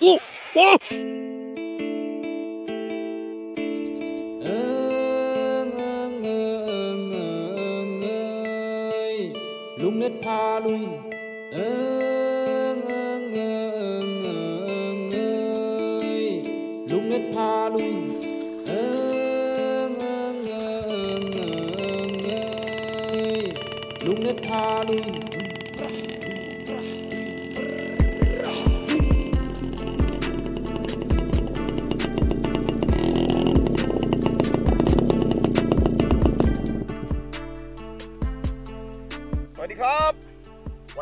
โอ้โอ้เอิงเอิงเอิงเ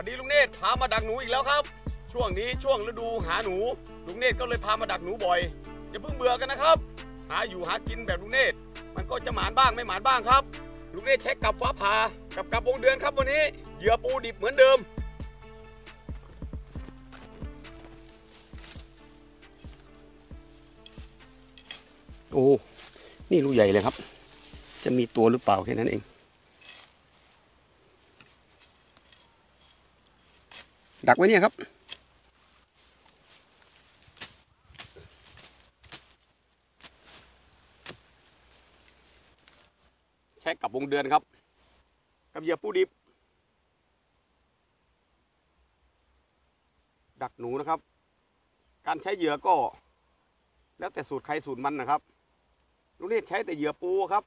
วันนี้ลุงเนตรพามาดักหนูอีกแล้วครับ ช่วงนี้ช่วงฤดูหาหนูลุงเนตรก็เลยพามาดักหนูบ่อยอย่าเพิ่งเบื่อกันนะครับ หาอยู่หากินแบบลุงเนตรมันก็จะหมานบ้างไม่หมานบ้างครับ ลุงเนตรใช้กับฟ้าผ่ากับกับวงเดือนครับวันนี้เหยื่อปูดิบเหมือนเดิมโอ้ นี่ลูกใหญ่เลยครับ จะมีตัวหรือเปล่าแค่นั้นเอง ดักไว้เนี่ยครับ ใช้กับวงเดือนครับ กับเหยื่อปูดิบ ดักหนูนะครับ การใช้เหยื่อก็ แล้วแต่สูตรใครสูตรมันนะครับลุงเนตใช้แต่เหยื่อปูครับ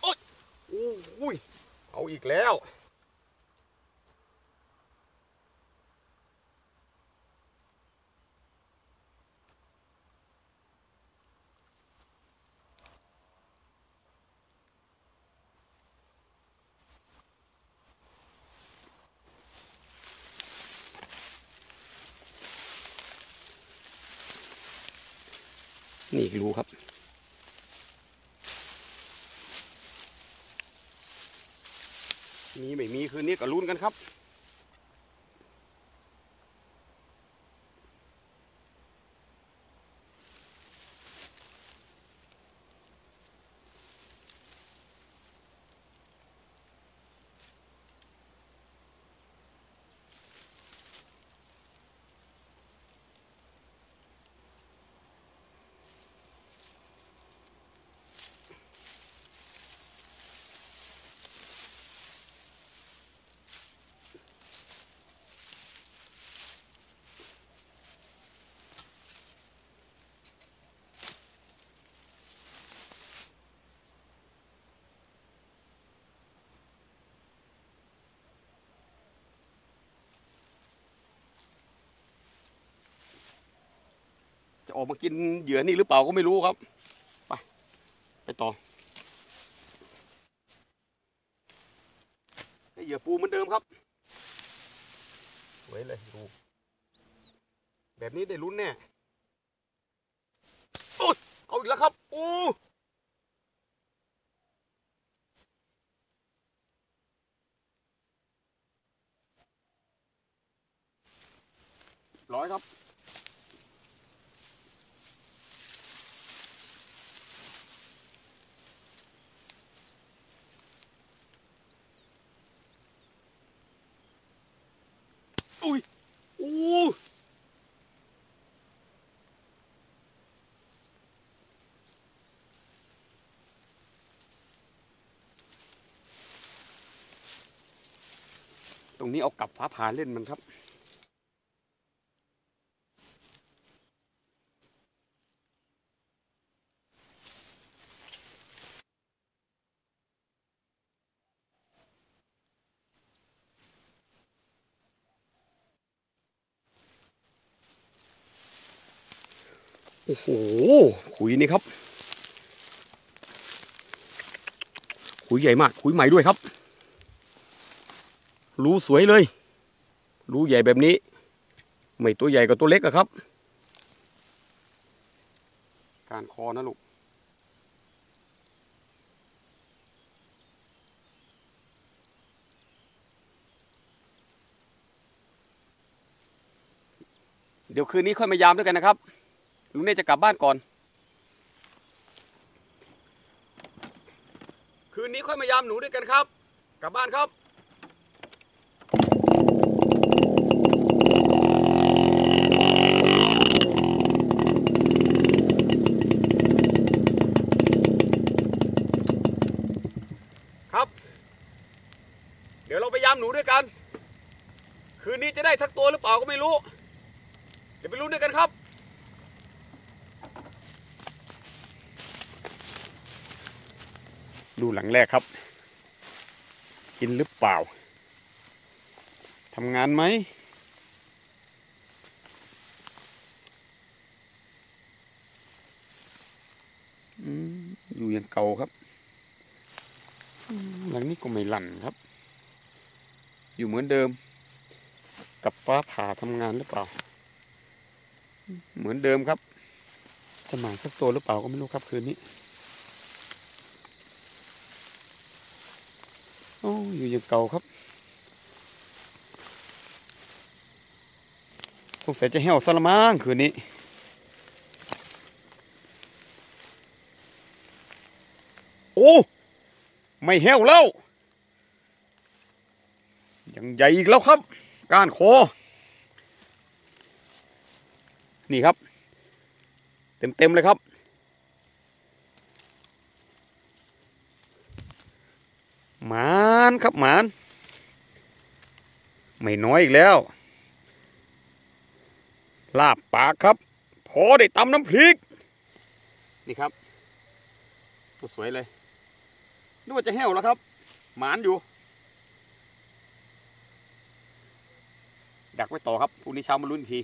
โอ๊ย อุ้ยเอาอีกแล้ว นี่อีกรูครับ มีไม่มีคืนนี้ก็ลุ้นกันครับ จะออกมากินเหยื่อนี่หรือเปล่าก็ไม่รู้ครับ ไป ไปต่อให้เหยื่อปูเหมือนเดิมครับไว้เลยดูแบบนี้ได้ลุ้นแน่โอ๊ยเอาอีกแล้วครับโอ้ร้อยครับ อุ้ยอู้ ตรงนี้เอากลับฟ้าผ่าเล่นมันครับ โอ้โห ขุยนี่ครับ ขุยใหญ่มาก ขุยใหม่ด้วยครับ รูสวยเลย รูใหญ่แบบนี้ ไม่ตัวใหญ่กับตัวเล็กอะครับ การคอนะลูกเดี๋ยวคืนนี้ค่อยมายามด้วยกันนะครับ ลุงเนตจะกลับบ้านก่อน คืนนี้ค่อยมายามหนูด้วยกันครับ กลับบ้านครับ เดี๋ยวเราไปยามหนู ด้วยกัน คืนนี้จะได้ทักตัวหรือเปล่าก็ไม่รู้ เดี๋ยวไปรู้ด้วยกันครับดูหลังแรกครับ กินหรือเปล่าทำงานไหมอยู่อย่างเก่าครับ หลังนี้ก็ไม่หลั่นครับ อยู่เหมือนเดิม กับฟ้าผ่าทำงานหรือเปล่า เหมือนเดิมครับ จะหมาสักตัวหรือเปล่าก็ไม่รู้ครับคืนนี้โอ้อยู่อย่างเก่าครับสงสัยจะเหี่ยวสละมั้งคืนนี้โอ้ ไม่เหี่ยวแล้ว ยังใหญ่อีกแล้วครับ ก้านคอ นี่ครับ เต็มๆเลยครับ หมานครับหมาน ไม่น้อยอีกแล้ว ลาบปากครับ พอได้ตำน้ำพริก นี่ครับตัวสวยเลยนึกว่าจะแห้วแล้วครับ หมานอยู่ ดักไว้ต่อครับพรุ่งนี้เช้ามาลุ้นที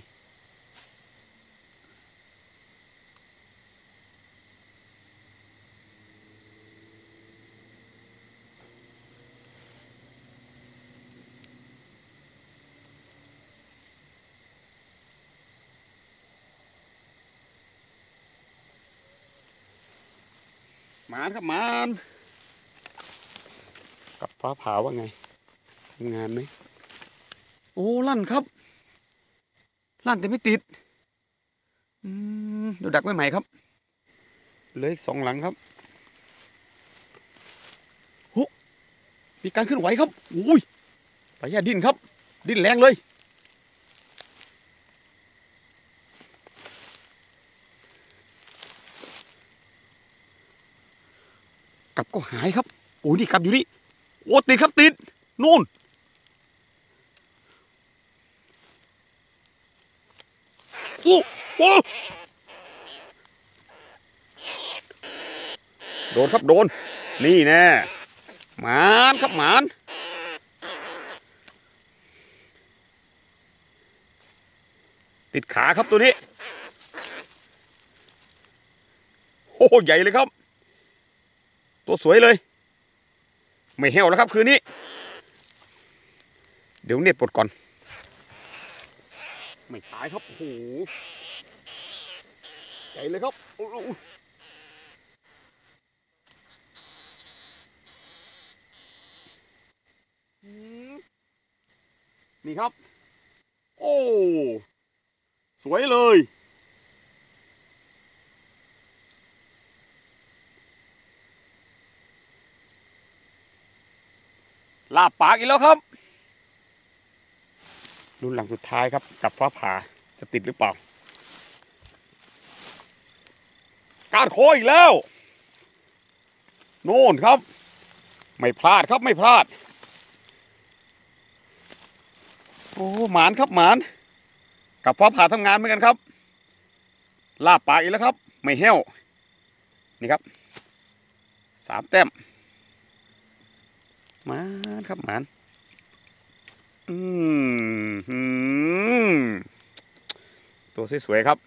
หมานครับหมานกับฟ้าผ่าว่าไงทำงานไหม โอ้ลั่นครับ ลั่นแต่ไม่ติดเดี๋ยวดักไว้ใหม่ครับเหลยสองหลังครับโหมีการเคลื่อนไหวครับอุ้ยไปอย่ดิ้นครับ ดิ้นแรงเลย กลับก็หายครับโอ้ยนี่กลับอยู่นี่โอ้ติดครับติดนู่น อ้โอ้โดนครับโดน นี่แน่หมานครับหมานติดขาครับตัวนี้ โอ้ใหญ่เลยครับ ตัวสวยเลย ไม่เหี่ยวแล้วครับคืนนี้ เดี๋ยวเน็ตปลดก่อน ไม่ตายครับโอ้โหใหญ่เลยครับโอ้โหนี่ครับ โอ้ สวยเลย ลาบปากอีกแล้วครับ รุ่นหลังสุดท้ายครับ กับฟ้าผ่าจะติดหรือเปล่า การโคออีกแล้ว โน่นครับ ไม่พลาดครับไม่พลาด โอ้หมานครับหมาน กับฟ้าผ่าทำงานเหมือนกันครับ ลาบปากอีกแล้วครับ ไม่แห้ว นี่ครับสามแต้มหมานครับหมาน ตัวสวยๆครับ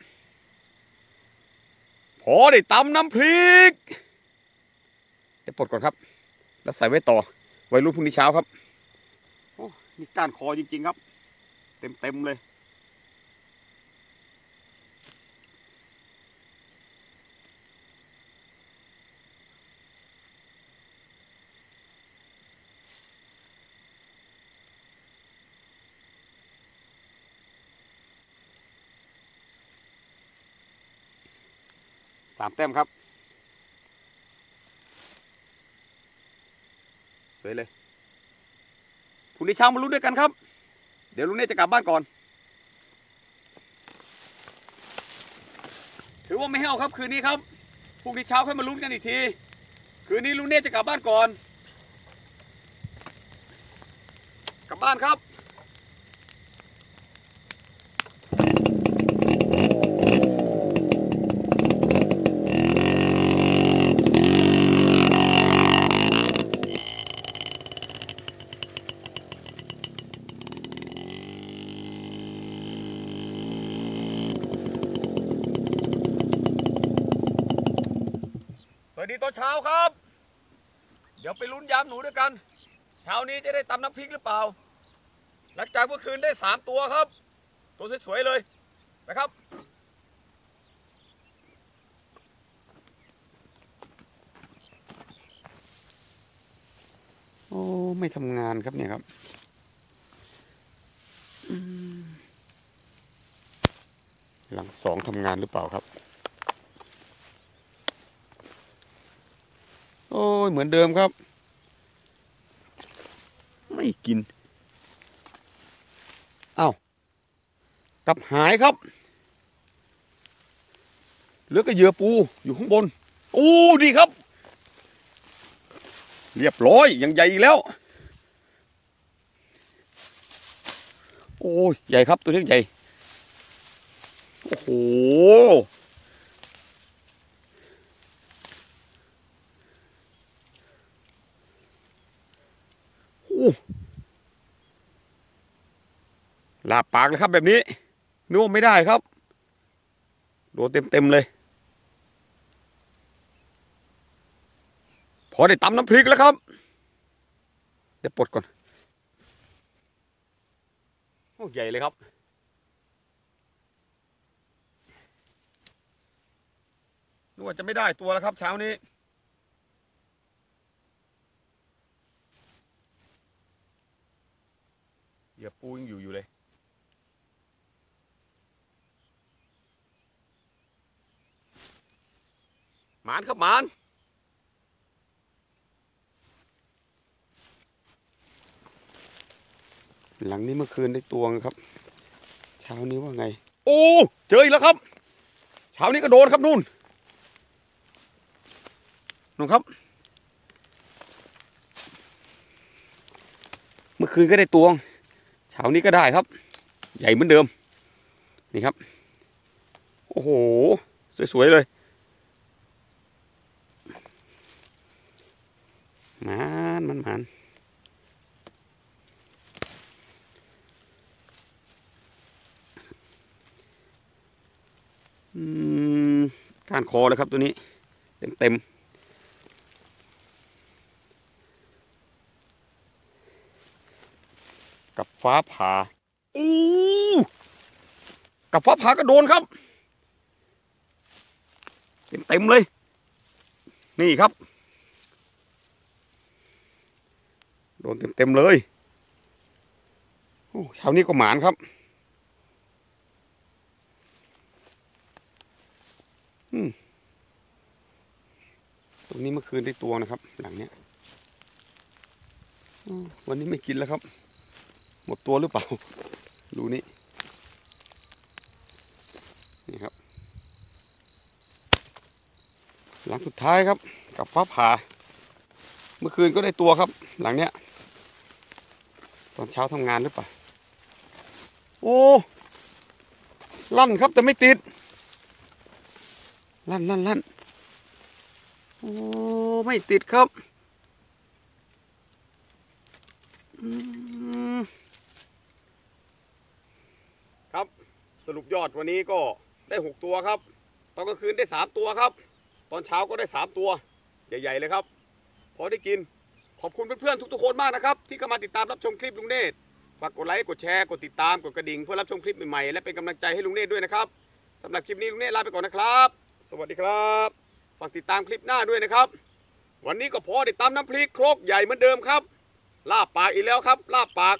พอได้ตำน้ำพริกเดี๋ยวปลดก่อนครับ แล้วใส่ไว้ต่อ ไว้รุ่นพรุ่งนี้เช้าครับ โอ้นี่ก้านคอจริงๆครับ เต็มๆเลย สามแต้มครับ สวยเลยพรุ่งนี้เช้ามาลุ้นด้วยกันครับ เดี๋ยวลุงเนตจะกลับบ้านก่อน ถือว่าไม่ให้เอาครับคืนนี้ครับพรุ่งนี้เช้าค่อยมาลุ้นกันอีกที คืนนี้ลุงเนตจะกลับบ้านก่อน กลับบ้านครับ ตอนเช้าครับ เดี๋ยวไปลุ้นยามหนูด้วยกัน เช้านี้จะได้ตำน้ำพริกหรือเปล่า หลังจากเมื่อคืนได้สามตัวครับ ตัวสวยๆเลยนะครับโอ้ไม่ทำงานครับเนี่ยครับหลังสองทำงานหรือเปล่าครับ โอ้ ยเหมือนเดิมครับ ไม่กินอ้าวกลับหายครับเหลือก็เหยื่อปูอยู่ข้างบนโอ้ดีครับ เรียบร้อยอย่างใหญ่อีกแล้ว โอ้ยใหญ่ครับตัวนี้ใหญ่ โอ้โห โอ้ ลาปากเลยครับแบบนี้นึกว่าไม่ได้ครับโดนเต็มๆเลย พอได้ตำน้ำพริกแล้วครับ เดี๋ยวปลดก่อนโอ้ใหญ่เลยครับ นึกว่าจะไม่ได้ตัวแล้วครับ เช้านี้เหยื่อปูยังอยู่อยู่เลย มานครับหมานหลังนี้เมื่อคืนได้ตวงครับ เช้านี้ว่าไง โอ้เจออีกแล้วครับ เช้านี้ก็โดนครับนู่นนู่นครับ เมื่อคืนก็ได้ตวง เช้านี้ก็ได้ครับ ใหญ่เหมือนเดิม นี่ครับ โอ้โห สวย ๆ เลย มันมันมันก้านคอเลยครับตัวนี้ เต็มเต็มกับฟ้าผ่าอู้กับฟ้าผ่าก็โดนครับ เต็มเต็มเลย นี่ครับ โด นเต็มเต็มๆเลยโอ้เช้านี้ก็หมานครับ อืมตรงนี้เมื่อคืนได้ตัวนะครับ หลังเนี้ยวันนี้ไม่กินแล้วครับ หมดตัวหรือเปล่า ดูนี่ นี่ครับ หลังสุดท้ายครับ กับฟ้าผ่า เมื่อคืนก็ได้ตัวครับ หลังเนี้ย ตอนเช้าทำงานหรือเปล่า โอ้ ลั่นครับแต่ไม่ติด ลั่นลั่นลั่นโอ้ ไม่ติดครับอืมครับสรุปยอดวันนี้ก็ได้หกตัวครับ ตอนกลางคืนได้สามตัวครับ ตอนเช้าก็ได้สามตัว ใหญ่ ๆ เลยครับ พอได้กิน ขอบคุณเพื่อนๆทุกๆคนมากนะครับ ที่เข้ามาติดตามรับชมคลิปลุงเนตฝากกดไลค์กดแชร์กดติดตามกดกระดิ่งเพื่อรับชมคลิปใหม่ๆและเป็นกำลังใจให้ลุงเนตด้วยนะครับสำหรับคลิปนี้ลุงเนตลาไปก่อนนะครับ สวัสดีครับฝากติดตามคลิปหน้าด้วยนะครับ วันนี้ก็พอติดตามน้ำพริกโครกใหญ่เหมือนเดิมครับ ลาบปากอีกแล้วครับ ลาบปาก